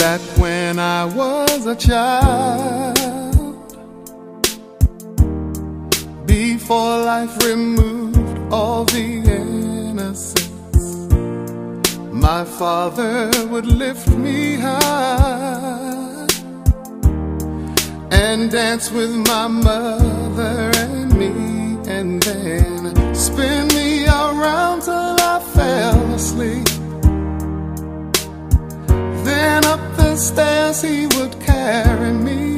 that when I was a child, before life removed all the innocence, my father would lift me high and dance with my mother and me, and then spin stairs he would carry me,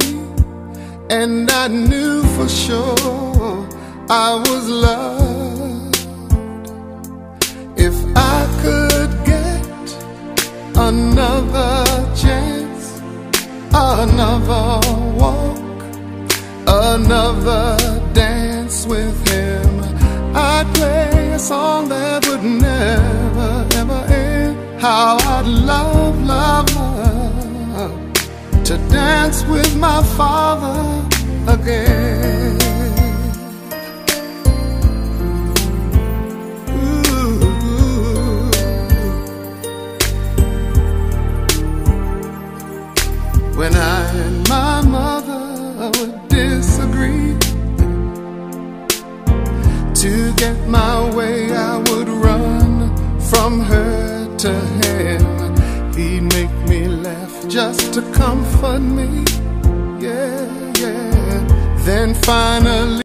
and I knew for sure I was loved. If I could get another chance, another walk, another dance with him, I'd play a song that would never, ever end. How I'd love to dance with my father again. When I and my mother would disagree To get my way I would run from her to him He'd make me laugh just to comfort me. Yeah, yeah. Then finally